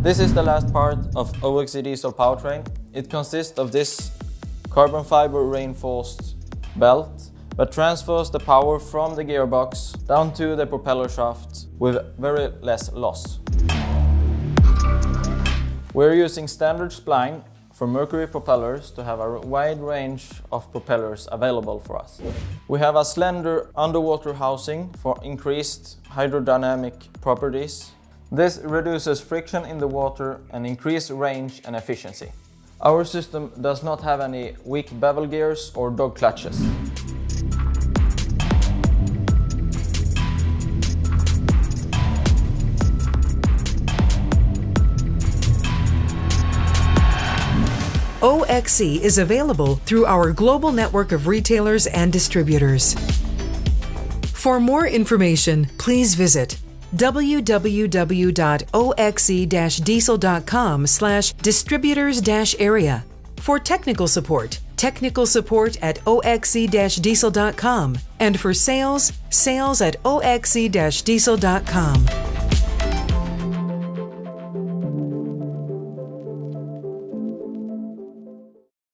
This is the last part of OXE diesel powertrain. It consists of this carbon fiber reinforced belt that transfers the power from the gearbox down to the propeller shaft with very less loss. We're using standard spline for Mercury propellers to have a wide range of propellers available for us. We have a slender underwater housing for increased hydrodynamic properties. This reduces friction in the water and increases range and efficiency. Our system does not have any weak bevel gears or dog clutches. OXE is available through our global network of retailers and distributors. For more information, please visit www.oxe-diesel.com slash distributors-area. For technical support, technical support at oxe-diesel.com. And for sales, sales at oxe-diesel.com.